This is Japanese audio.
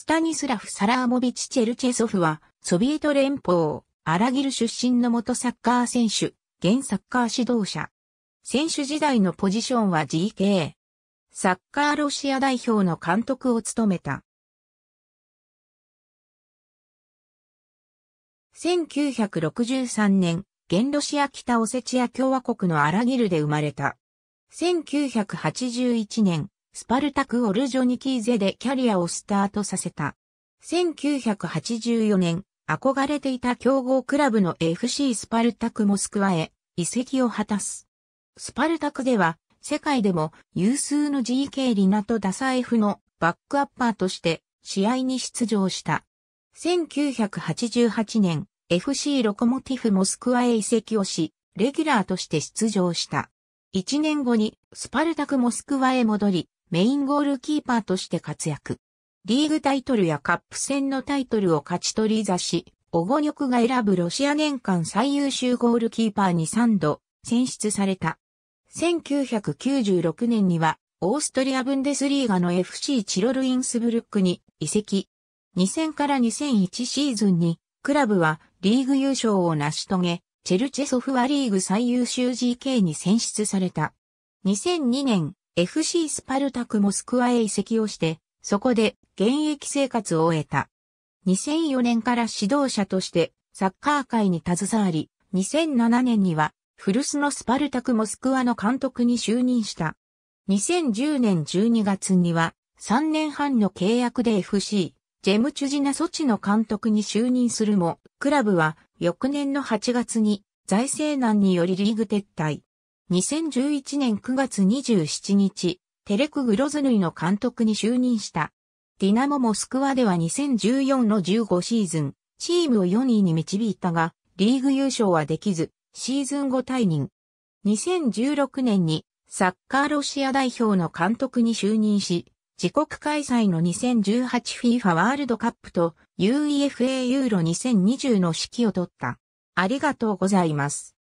スタニスラフ・サラーモビチ・チェルチェソフは、ソビエト連邦、アラギル出身の元サッカー選手、現サッカー指導者。選手時代のポジションは GK。サッカーロシア代表の監督を務めた。1963年、現ロシア北オセチア共和国のアラギルで生まれた。1981年、スパルタク・オルジョニキーゼでキャリアをスタートさせた。1984年、憧れていた強豪クラブの FC スパルタク・モスクワへ移籍を果たす。スパルタクでは、世界でも有数の GK リナとダサエフのバックアッパーとして試合に出場した。1988年、FC ロコモティフモスクワへ移籍をし、レギュラーとして出場した。1年後にスパルタクモスクワへ戻り、メインゴールキーパーとして活躍。リーグタイトルやカップ戦のタイトルを勝ち取り雑誌、オゴニョクが選ぶロシア年間最優秀ゴールキーパーに3度選出された。1996年にはオーストリアブンデスリーガの FC チロルインスブルックに移籍。2000から2001シーズンにクラブはリーグ優勝を成し遂げ、チェルチェソフはリーグ最優秀 GK に選出された。2002年、FC スパルタクモスクワへ移籍をして、そこで現役生活を終えた。2004年から指導者としてサッカー界に携わり、2007年には古巣のスパルタクモスクワの監督に就任した。2010年12月には3年半の契約で FC ジェムチュジナ措置の監督に就任するも、クラブは翌年の8月に財政難によりリーグ撤退。2011年9月27日、テレク・グロズヌイの監督に就任した。ディナモ・モスクワでは2014の15シーズン、チームを4位に導いたが、リーグ優勝はできず、シーズン後退任。2016年にサッカーロシア代表の監督に就任し、自国開催の 2018FIFA ワールドカップと UEFA ユーロ2020の指揮を取った。ありがとうございます。